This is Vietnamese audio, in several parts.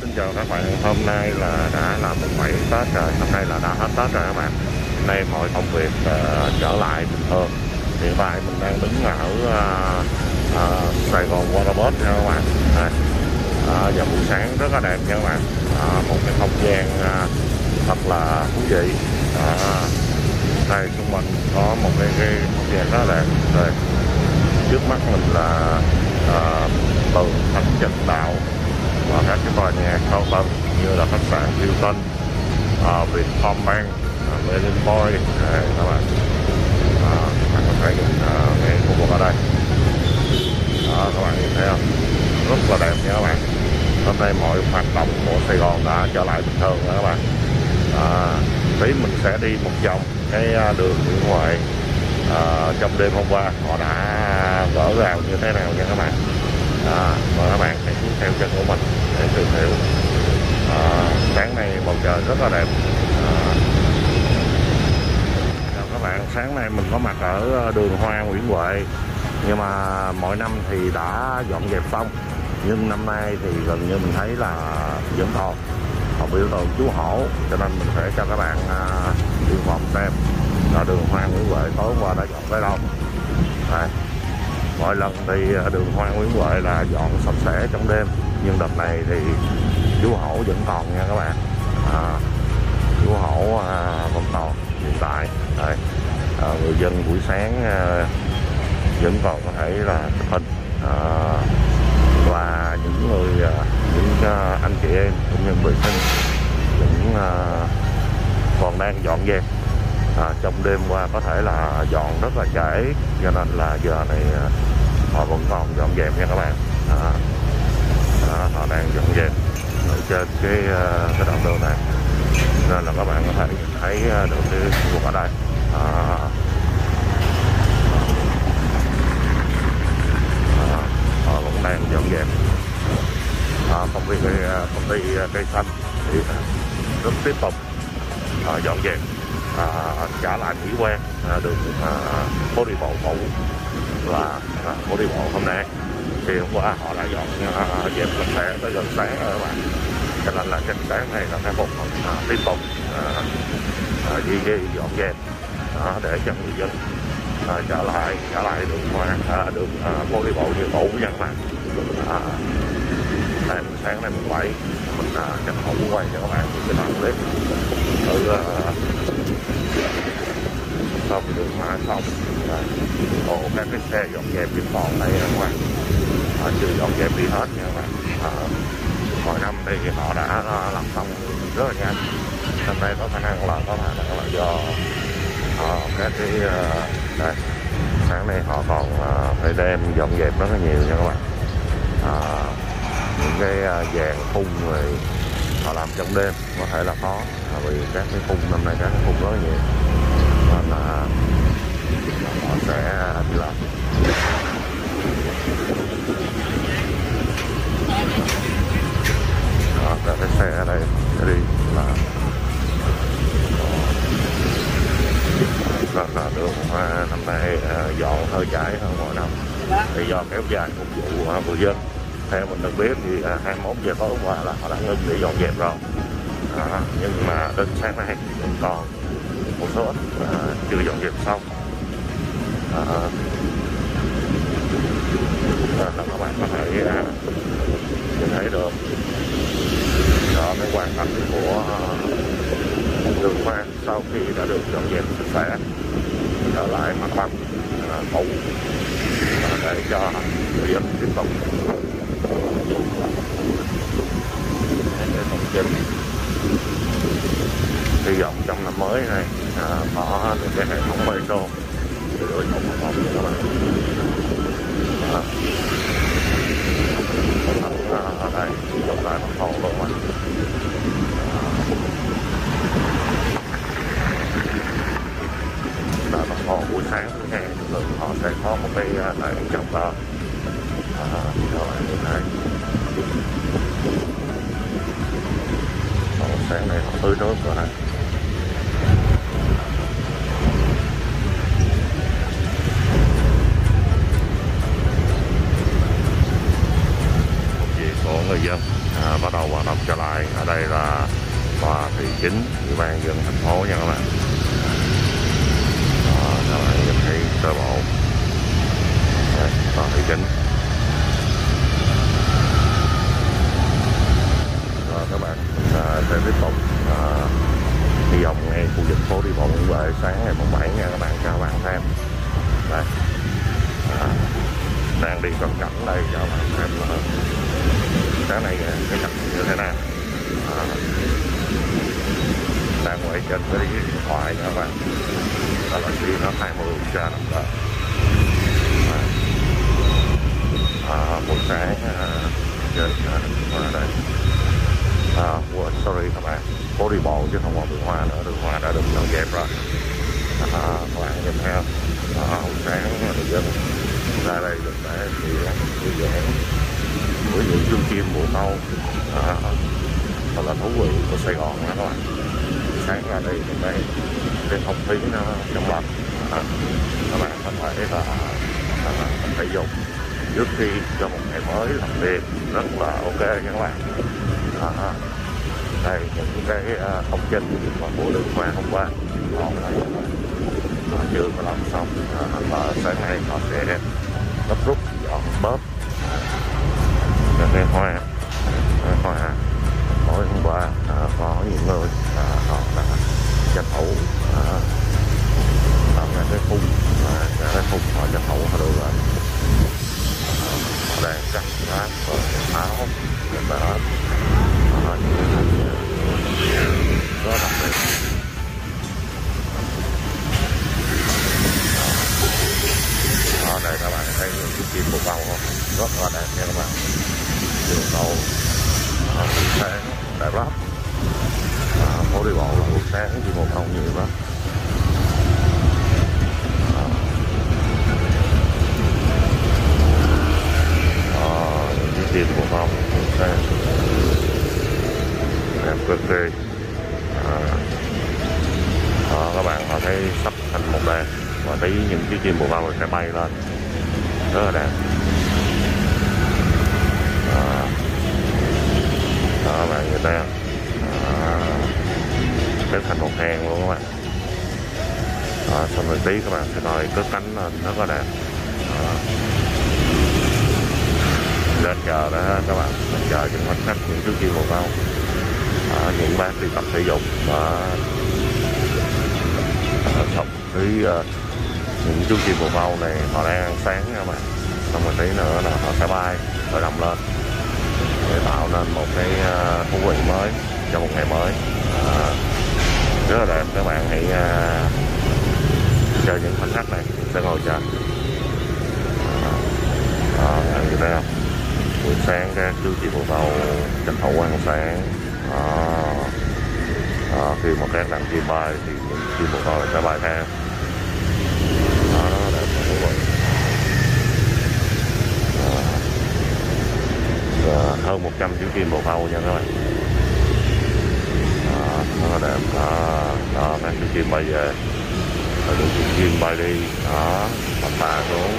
xin chào các bạn. Hôm nay là đã là mùng 7 Tết rồi, hôm nay là đã hết Tết rồi các bạn. Hôm nay mọi công việc uh, trở lại bình thường. Hiện tại mình đang đứng ở uh, uh, Sài Gòn Waterbot nha các bạn. Uh, giờ buổi sáng rất là đẹp nha các bạn. Uh, một cái không gian uh, thật là thú vị. Uh, đây xung quanh có một cái, cái không gian rất là đẹp. Đây. Trước mắt mình là uh, từ thành trần đạo và các cái tòa nhà cao tầng như là khách sạn Hilton, uh, Vietcombank, uh, Berlin Boy đây các bạn. À, các bạn có thể à, nhìn uh, cái khu vực ở đây. Đó các bạn nhìn thấy không? Rất là đẹp nha các bạn. Hôm nay mọi hoạt động của Sài Gòn đã trở lại bình thường rồi các bạn. À, tí mình sẽ đi một vòng cái đường Nguyễn Huệ à, trong đêm hôm qua. Họ đã gỡ rào như thế nào nha các bạn. À, mời các bạn hãy theo chân của mình để tìm hiểu. À, sáng nay bầu trời rất là đẹp. À, chào các bạn. Sáng nay mình có mặt ở ờ, đường Hoa Nguyễn Huệ. Nhưng mà mỗi năm thì đã dọn dẹp xong. Nhưng năm nay thì gần như mình thấy là vẫn còn. Còn biểu tượng chú hổ cho nên mình sẽ cho các bạn à, đi vòng xem là đường Hoa Nguyễn Huệ tối qua đã dọn tới đâu. Đây. Mọi lần thì đường Hoa Nguyễn Huệ là dọn sạch sẽ trong đêm nhưng đợt này thì chú hổ vẫn còn nha các bạn. À, chú hổ à, vẫn còn hiện tại. Đây. À, người dân buổi sáng à, vẫn còn có thể là chụp hình à, và những người à, những à, anh chị em cũng nhân vệ sinh vẫn à, còn đang dọn dẹp. À, trong đêm qua có thể là dọn rất là trễ cho nên là giờ này à, họ vẫn còn dọn dẹp nha các bạn. À, họ đang dọn dẹp ở trên cái ờ, cái đoạn đường này. Nên là các bạn có thể thấy ờ, được cái khu vực ở đây. À, à, họ vẫn đang dọn dẹp à, công ty công ty cây xanh thì rất tiếp tục à, dọn dẹp à, trả lại mỹ quan à, đường à, phố đi bộ cũ là à, phố đi bộ hôm nay thì hôm qua họ đã dọn dẹp sạch sẽ tới gần sáng rồi các bạn cho nên là trên sáng này là cái một à, tiếp tục duy trì dọn dẹp đó, để cho người dân à, trở lại trở lại đường hoa à, đường à, phố đi bộ như cũ nha các bạn à, đây sáng nay mình bảy mình à, tranh thủ quay cho các bạn cái đoạn clip từ à, xong đường mã xong ồ các cái xe dọn dẹp đi còn đây các bạn họ chưa dọn dẹp đi hết nha các bạn. Ờ, à, mỗi năm thì họ đã ờ, làm xong rất là nhanh. Năm nay có khả năng là có thể là do à, các cái đây sáng nay họ còn phải đem dọn dẹp rất là nhiều nha các bạn. À, những cái vàng khung rồi họ làm trong đêm có thể là khó vì các cái khung năm nay các cái khung rất là nhiều. Nên là họ sẽ kéo dài phục vụ người dân. Theo mình được biết thì à, 21 giờ tối qua là họ đã ngưng để dọn dẹp rồi. À, nhưng mà đến sáng nay vẫn còn một số ít à, chưa dọn dẹp xong. À, là các bạn có thể à, nhìn thấy được đó cái hoàn cảnh của đường hoa sau khi đã được dọn dẹp sạch sẽ. Trở lại mặt bằng à, cũ để cho người dân tiếp tục để thông hy vọng trong năm mới này à, có được cái hệ thống metro để đổi một một cho các bạn à, ở đây dòng lại mặt hồ luôn á là mặt hồ buổi sáng hè thường họ sẽ có một cái tại trong đó à, các bạn nhìn thấy sáng nay họ tưới nước rồi này dân à, bắt đầu hoạt động trở lại ở đây là tòa thị chính ủy ban dân thành phố nha các bạn. Đó, các bạn nhìn thấy sơ bộ toàn thị trấn rồi các bạn à, sẽ tiếp tục à, đi vòng ngay khu vực phố đi bộ Nguyễn Huệ sáng ngày mùng 7 nha các bạn. Cho các bạn xem đây. À, đang đi cẩn cảnh đây. Cho các bạn xem là sáng nay ờ, cái cảnh như thế nào? À, đang quay trên cái điện thoại nha các bạn. Đó là khi nó 20 ra nằm đó à, à, buổi sáng à, trên à, qua đây à, sorry các bạn phố đi bộ chứ không còn đường hoa nữa đường hoa đã được dọn dẹp rồi à, các bạn nhìn theo đó buổi sáng người dân ra đây được để thì thư giãn với những chương chim mùa câu à, thật là thú vị của Sài Gòn nha các bạn sáng ra đây thì đây cái không khí nó trong lành à, các bạn có thể là à, à thể dục trước khi cho một ngày mới làm việc rất là ok nha các bạn. À, à. đây những cái à, công trình mà buổi đường qua hôm qua. Còn lại họ chưa có làm xong. À, và sáng nay họ sẽ gấp rút dọn bớt những cái hoa. Hoa tối hôm qua à, có những người à, họ đã tranh thủ à, làm ra cái khung à, cái khung họ tranh thủ họ đưa lên à, họ đang cắt lá rồi áo để mà họ những cái hình rất đặc biệt đó đây các bạn thấy những cái chim bồ câu không rất là đẹp nha các bạn đường đầu buổi sáng đẹp lắm à, phố đi bộ là buổi sáng chỉ một không nhiều lắm à, à, những cái chim bồ câu buổi sáng đẹp cực kỳ à, đó, các bạn họ thấy sắp thành một đàn. Và tí những chiếc chim bồ câu sẽ bay lên. Rất là đẹp. À, đó các bạn người ta không à, xếp thành một hàng luôn các bạn. À, xong rồi tí các bạn sẽ coi cất cánh lên. Rất là đẹp. À, lên chờ đó các bạn lên chờ những khoảnh khắc những chiếc chim bồ câu à, những bác đi tập thể dục và xong cái à, những chú chim bồ câu này họ đang ăn sáng các bạn. Xong rồi tí nữa là họ sẽ bay khởi động lên để tạo nên một cái uh, thú vị mới cho một ngày mới. À, rất là đẹp các bạn hãy à, chơi những khoảnh khắc này sẽ ngồi chờ. À, à, thế không? Buổi sáng các chú chị bồ câu tranh thủ ăn sáng đó. Đó, khi một các đàn chim bay thì những chim bồ câu sẽ bay theo. Đó đẹp thú vị và hơn 100 chú chim bồ câu nha các bạn. Đó, nó đẹp. Đó, đó các chú chim bay về. Rồi những chú chim bay đi. Đó mặt phà xuống.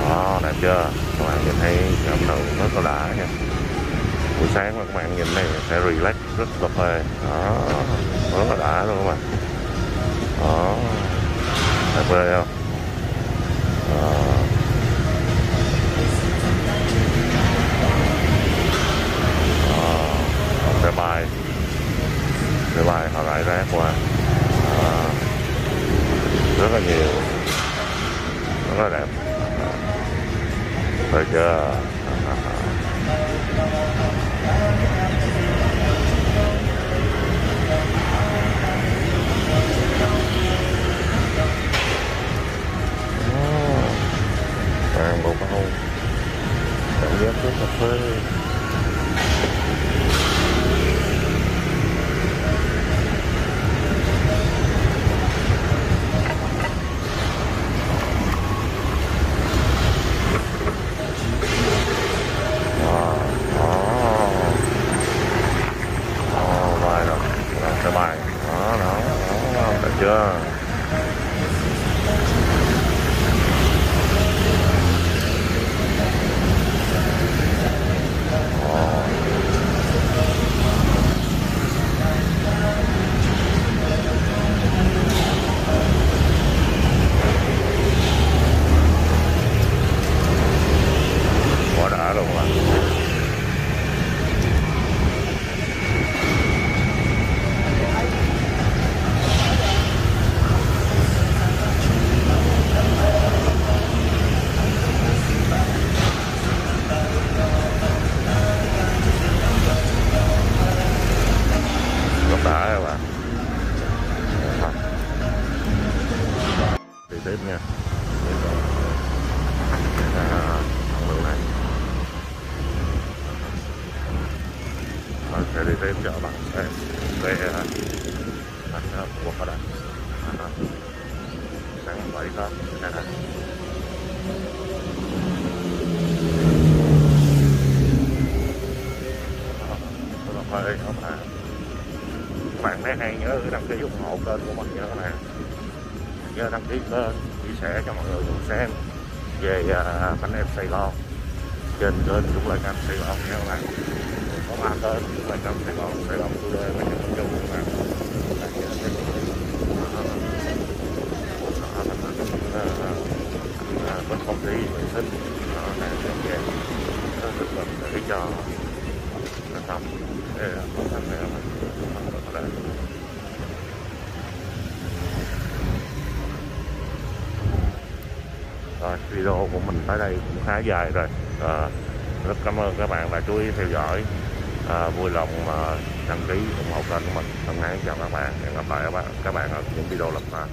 Đó đẹp chưa? Các bạn nhìn thấy cảm động rất là đã nha buổi sáng mà các bạn nhìn này sẽ relax rất là phê. Đó, rất là đã luôn các bạn. Đó đẹp phê không? Đó. Đó. xe bay xe bay họ lại rác qua. Đó. rất là nhiều. Rất là đẹp. Thấy chưa? và bột màu cảm giác rất là phê Đó, đó, đó, đó, đó, đó, đó, đó, đó, đó, 馬路啦。Gặp đã các bạn. Tiếp nha. Về bạn về ăn của đây à, sáng bảy giờ à, rất là các bạn à, à, à, các ờ, ờ, ờ, bạn mấy hay nhớ đăng ký ủng hộ kênh của mình nhớ các bạn nhớ đăng ký kênh chia sẻ cho mọi người cùng xem. Về uh, bánh em Sài Gòn trên kênh cũng là cam Sài Gòn nha các bạn hoa ba và trong Sài Gòn Sài Gòn tôi đề và trong chung các bạn bên công ty vệ sinh nó đang dọn dẹp nó thực vật để cho nó tầm để có khó khăn này các bạn rồi video của mình tới đây cũng khá dài rồi à, rất cảm ơn các bạn đã chú ý theo dõi à, vui lòng à, đăng ký ủng hộ kênh của mình. Hôm nay chào các bạn hẹn gặp lại các bạn các bạn ở những video lần sau.